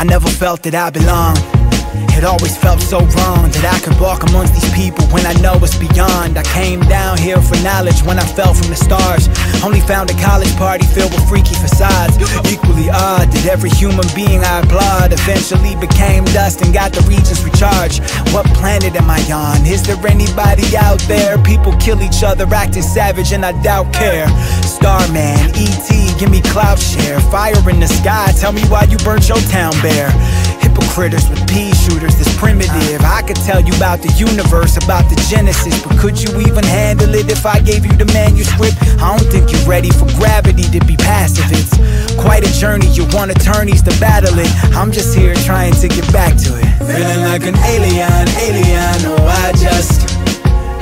I never felt that I belonged. It always felt so wrong that I could walk amongst these people when I know it's beyond. I came down here for knowledge when I fell from the stars. Only found a college party filled with freaky facades. Equally odd that every human being I applaud eventually became dust and got the regions recharged. What planet am I on? Is there anybody out there? People kill each other, acting savage, and I doubt care. Starman, E.T., give me cloud share. Fire in the sky, tell me why you burnt your town bare. Hypocrites with pea shooters that's primitive. I could tell you about the universe, about the genesis, but could you even handle it if I gave you the manuscript? I don't think you're ready for gravity to be passive. It's quite a journey, you want attorneys to battle it. I'm just here trying to get back to it. Feeling like an alien, alien, oh I just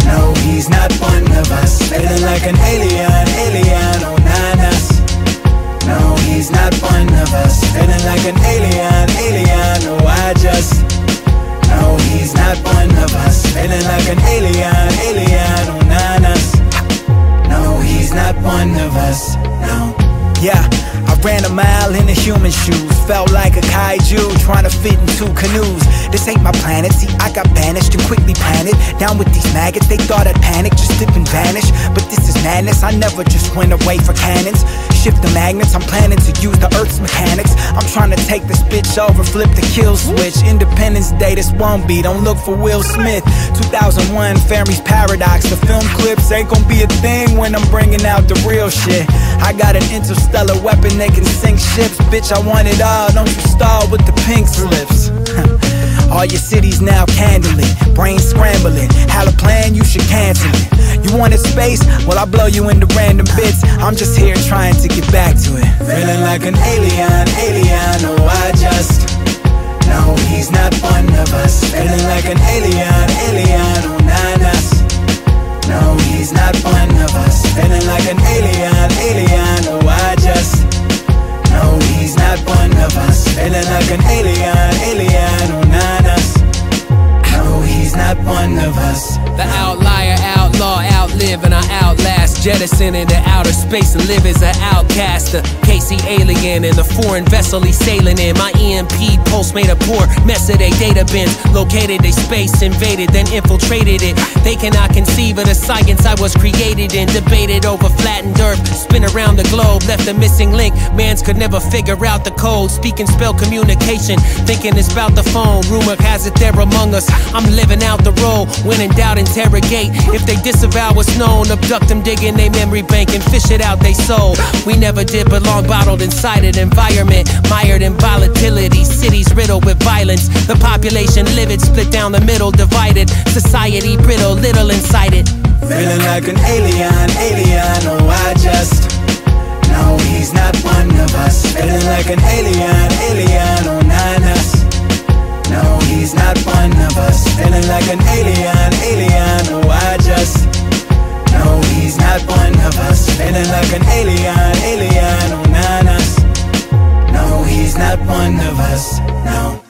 know he's not one of us. Feeling like an alien, alien, oh nah. No, he's not one like an alien, alien. Oh, I just. No, he's not one of us. Feeling like an alien, alien. Oh, nanas. No, he's not one of us. No. Yeah, I ran a mile in a human shoes. Felt like a kaiju trying to fit in two canoes. This ain't my planet, see, I got banished and quickly panicked Down with these maggots, they thought I'd panic, just dip and vanish. But this is madness, I never just went away for cannons. Shift the magnets, I'm planning to use the Earth's mechanics. I'm trying to take this bitch over, flip the kill switch. Independence Day, this won't be, don't look for Will Smith. 2001, Fermi's Paradox. The film clips ain't gonna be a thing when I'm bringing out the real shit. I got an interstellar weapon that can sink ships. Bitch, I want it all, don't you stall You wanted space? Well, I'll blow you into random bits. I'm just here trying to get back to it. Feeling like an alien, alien. Oh, I just know he's not one of us. Feeling like an alien, alien. Oh, nah, nah. No, he's not one of us. Feeling like an alien, alien. Oh, I just know he's not one of us. Feeling like an alien, alien. Oh, nah, nah. No, he's not one of us. The outlier, outlaw, outlive, and I outlast. Jettison into outer space and live as an outcast. The KC alien in the foreign vessel he's sailing in. My EMP pulse made a poor mess of their data bins. Located a space, invaded, then infiltrated it. They cannot conceive of the science I was created in. Debated over flattened earth, a missing link. Mans could never figure out the code. Speak and spell communication, thinking it's about the phone. Rumor has it they're among us. I'm living out the role. When in doubt, interrogate. If they disavow what's known, abduct them, dig in their memory bank and fish it out they soul. We never did belong bottled inside an environment mired in volatility. Cities riddled with violence. The population livid, split down the middle, divided. Society brittle, little incited. Feeling like an alien, alien. Oh, us. Feeling like an alien, alien. Oh, nah, nah. No, he's not one of us. Feeling like an alien, alien. Oh, I just know he's not one of us. Feeling like an alien, alien. Oh, nah, nah. No, he's not one of us. No.